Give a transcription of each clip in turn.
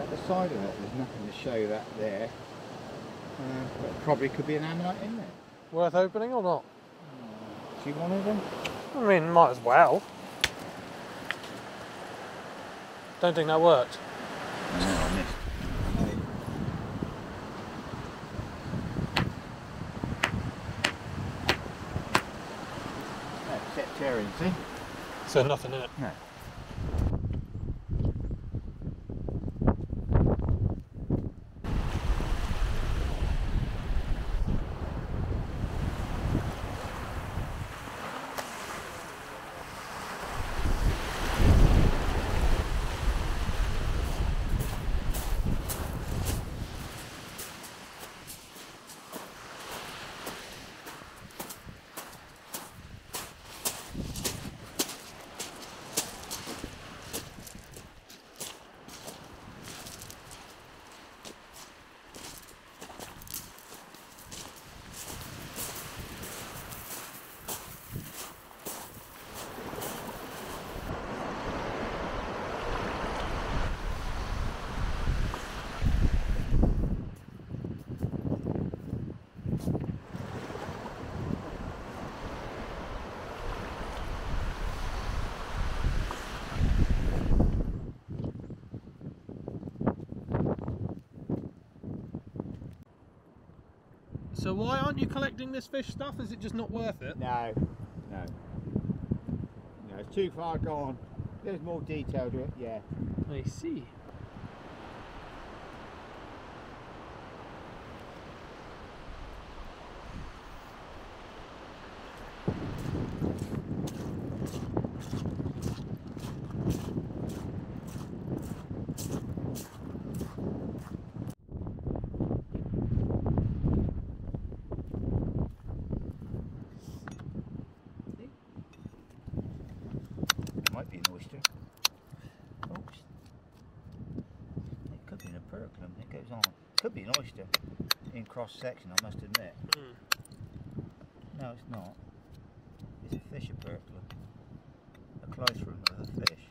at the side of it. There's nothing to show that there. Uh, but probably could be an ammonite in there. Worth opening or not? Do you want them? I mean, might as well. Don't think that worked. No, I missed. That's septarian, see? So nothing in it. No. So why aren't you collecting this fish stuff? Is it just not worth it? No, no. No, it's too far gone. There's more detail to it, yeah. I see. Might be an oyster. Oops. It could be an operculum. It goes on. Could be an oyster in cross section, I must admit. Hmm. No, it's not. It's a fish operculum. A clothesroom of a fish.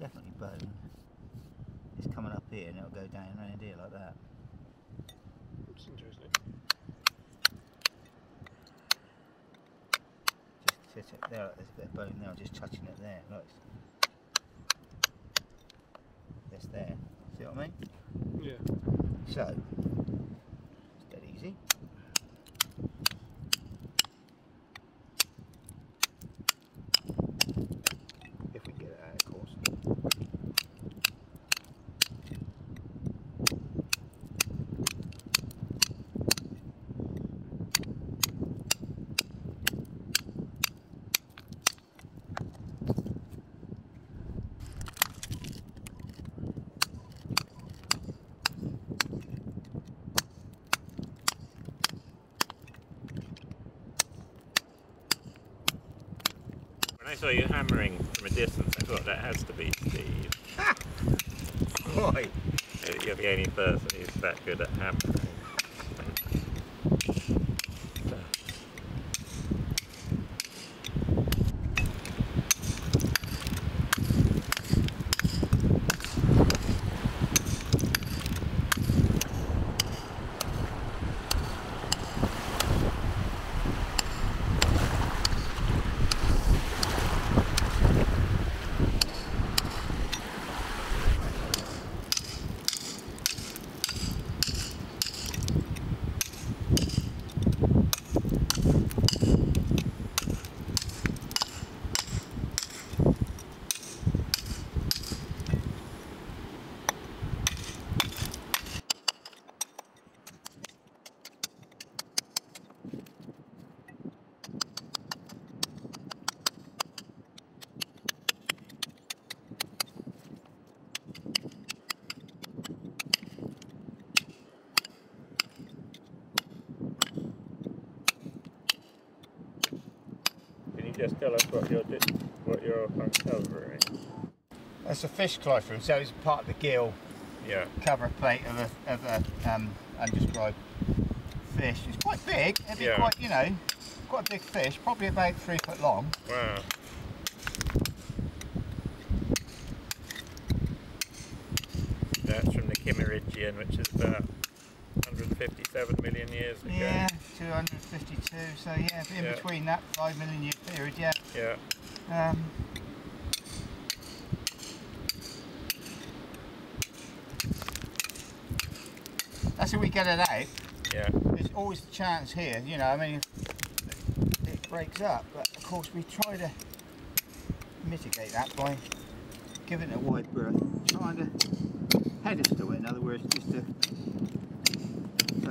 Definitely bone. It's coming up here and it'll go down around here like that. That's interesting. Just sit it there, there's a bit of bone there, I'm just touching it there, look. That's there, see what I mean? Yeah. So, it's dead easy. If we get it out, of course. When I saw you hammering from a distance, I thought that has to be Steve. Right. You're the only person who's that good at hammering. just tell us what you're, what you're uncovering. That's a fish cloisterum, so it's part of the gill yeah. cover plate of a, of a um, undescribed fish. It's quite big, it'd yeah. quite, you know, quite a big fish, probably about three foot long. Wow. That's from the Kimmeridgian, which is about 157 million years ago. Yeah, 252. So yeah, in Yeah. between that five million year period, yeah. Yeah. Um, that's if we get it out. Yeah. There's always the chance here, you know. I mean, it breaks up, but of course we try to mitigate that by giving it a wide berth, trying to head us to it. In other words, just to.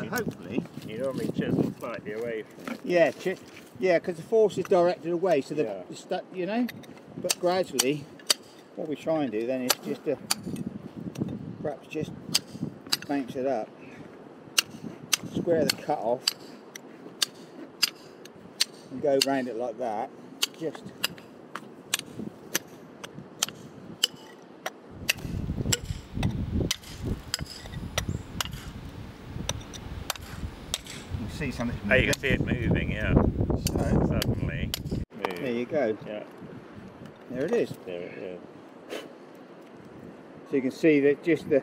So hopefully, You normally chisel slightly away from it. yeah, chi- yeah, because the force is directed away, so the, Yeah. the stu you know. But gradually, what we try and do then is just to perhaps just bounce it up, square the cut off, and go round it like that. Just something Oh, you can see it moving, yeah. So, Suddenly. there you go. Yeah, There it is. there it is. So you can see that just the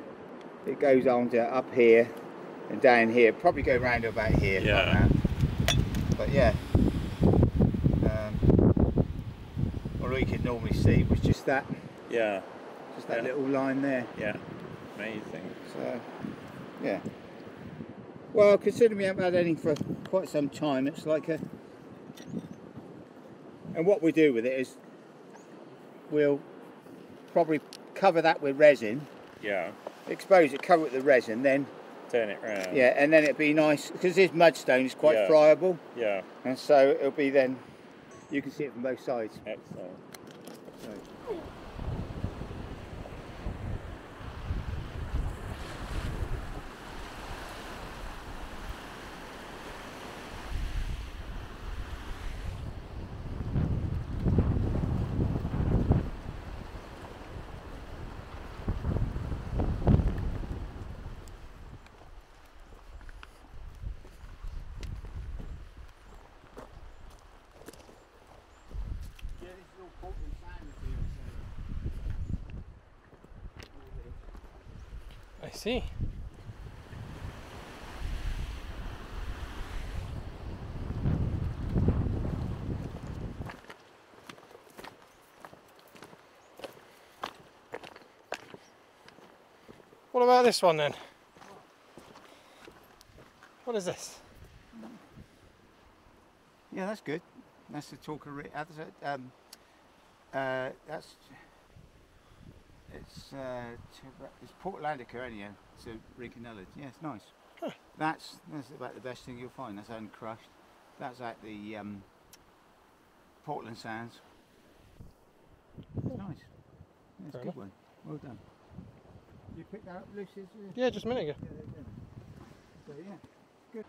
it goes on to up here and down here. Probably go round about here. like Yeah. that. But yeah. Um, all we could normally see was just that, Yeah, just that Yeah. little line there. yeah. Amazing. So yeah. Well, considering we haven't had any for quite some time, it's like a. And what we do with it is, we'll probably cover that with resin, Yeah. expose it, cover it with the resin, then Turn it round. Yeah, and then it'd be nice because this mudstone is quite Yeah. friable, Yeah. and so it'll be then you can see it from both sides. Excellent. So. See. What about this one then? What is this? Yeah, that's good. That's the Talker. Uh, That's um, uh, that's it's uh, it's Portlandica anyhow. It's a Rhynchonella. Yeah, it's nice. Huh. That's that's about the best thing you'll find. That's uncrushed. That's at the um, Portland Sands. It's nice. Yeah, it's a enough. good one. Well done. You picked that up, Lucius? Yeah, just a minute ago. Yeah, there you go. So yeah, good.